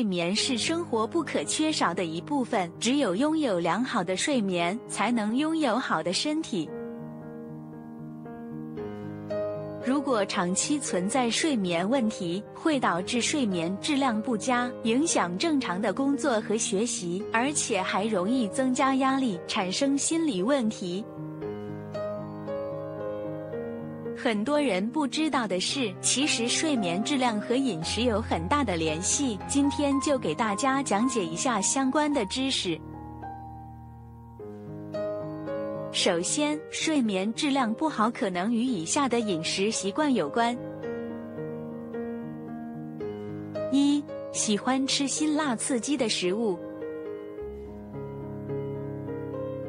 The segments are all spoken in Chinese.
睡眠是生活不可缺少的一部分，只有拥有良好的睡眠，才能拥有好的身体。如果长期存在睡眠问题，会导致睡眠质量不佳，影响正常的工作和学习，而且还容易增加压力，产生心理问题。很多人不知道的是，其实睡眠质量和饮食有很大的联系。今天就给大家讲解一下相关的知识。首先，睡眠质量不好可能与以下的饮食习惯有关：一、喜欢吃辛辣刺激的食物。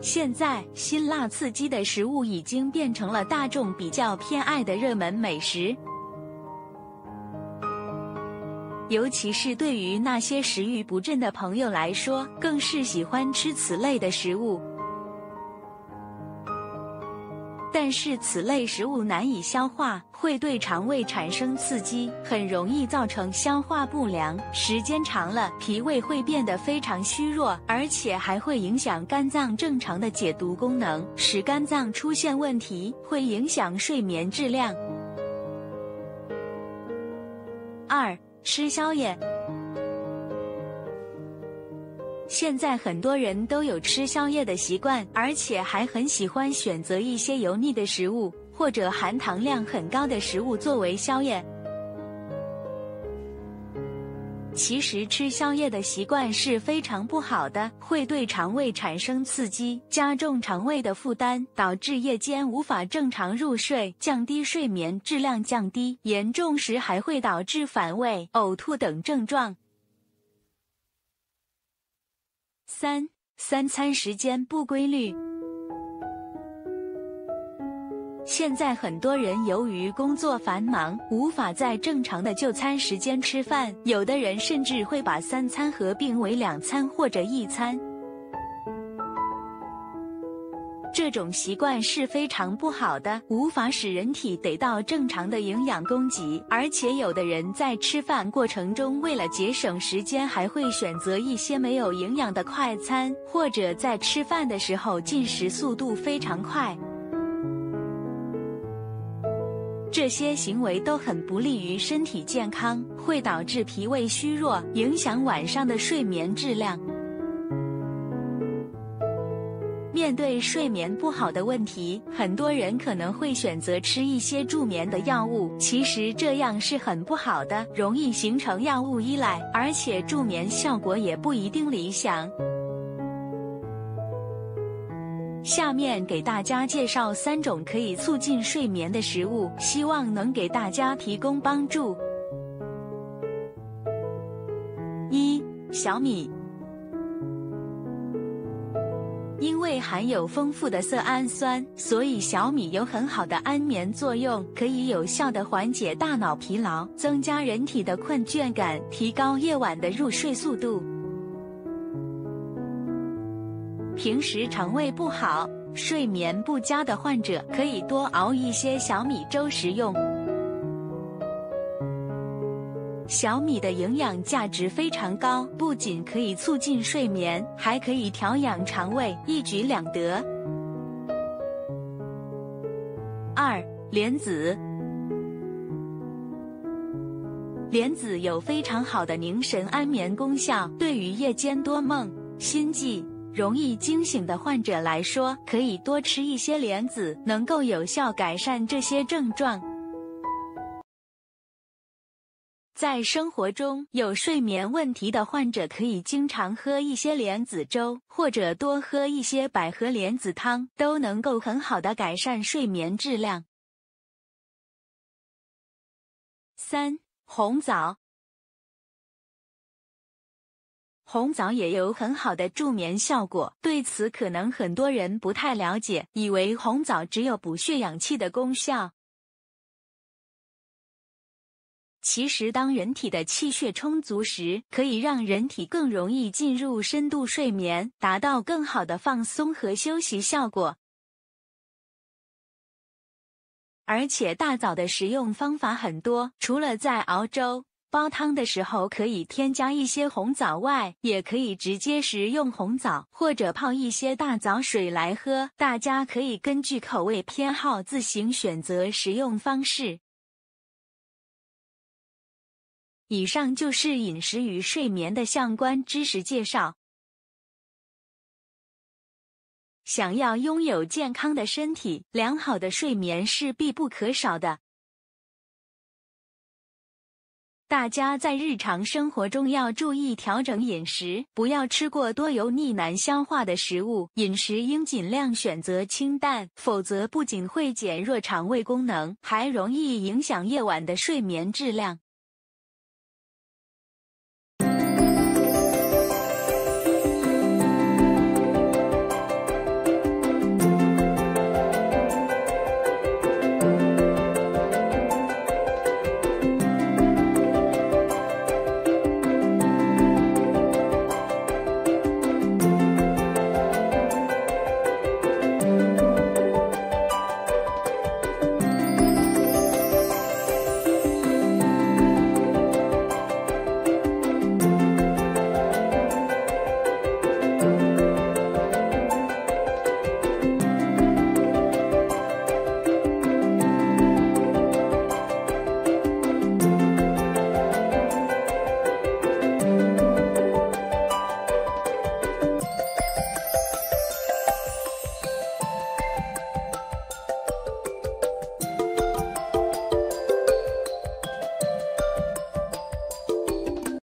现在，辛辣刺激的食物已经变成了大众比较偏爱的热门美食，尤其是对于那些食欲不振的朋友来说，更是喜欢吃此类的食物。是此类食物难以消化，会对肠胃产生刺激，很容易造成消化不良。时间长了，脾胃会变得非常虚弱，而且还会影响肝脏正常的解毒功能，使肝脏出现问题，会影响睡眠质量。二、吃宵夜。现在很多人都有吃宵夜的习惯，而且还很喜欢选择一些油腻的食物或者含糖量很高的食物作为宵夜。其实吃宵夜的习惯是非常不好的，会对肠胃产生刺激，加重肠胃的负担，导致夜间无法正常入睡，降低睡眠质量，降低严重时还会导致反胃、呕吐等症状。三三餐时间不规律。现在很多人由于工作繁忙，无法在正常的就餐时间吃饭，有的人甚至会把三餐合并为两餐或者一餐。这种习惯是非常不好的，无法使人体得到正常的营养供给，而且有的人在吃饭过程中为了节省时间，还会选择一些没有营养的快餐，或者在吃饭的时候进食速度非常快。这些行为都很不利于身体健康，会导致脾胃虚弱，影响晚上的睡眠质量。面对睡眠不好的问题，很多人可能会选择吃一些助眠的药物。其实这样是很不好的，容易形成药物依赖，而且助眠效果也不一定理想。下面给大家介绍三种可以促进睡眠的食物，希望能给大家提供帮助。一、小米。因为含有丰富的色氨酸，所以小米有很好的安眠作用，可以有效的缓解大脑疲劳，增加人体的困倦感，提高夜晚的入睡速度。平时肠胃不好、睡眠不佳的患者，可以多熬一些小米粥食用。小米的营养价值非常高，不仅可以促进睡眠，还可以调养肠胃，一举两得。二、莲子，莲子有非常好的凝神安眠功效，对于夜间多梦、心悸、容易惊醒的患者来说，可以多吃一些莲子，能够有效改善这些症状。在生活中有睡眠问题的患者，可以经常喝一些莲子粥，或者多喝一些百合莲子汤，都能够很好的改善睡眠质量。三、红枣，红枣也有很好的助眠效果。对此，可能很多人不太了解，以为红枣只有补血养气的功效。其实，当人体的气血充足时，可以让人体更容易进入深度睡眠，达到更好的放松和休息效果。而且，大枣的食用方法很多，除了在熬粥、煲汤的时候可以添加一些红枣，外也可以直接食用红枣，或者泡一些大枣水来喝。大家可以根据口味偏好自行选择食用方式。以上就是饮食与睡眠的相关知识介绍。想要拥有健康的身体，良好的睡眠是必不可少的。大家在日常生活中要注意调整饮食，不要吃过多油腻难消化的食物。饮食应尽量选择清淡，否则不仅会减弱肠胃功能，还容易影响夜晚的睡眠质量。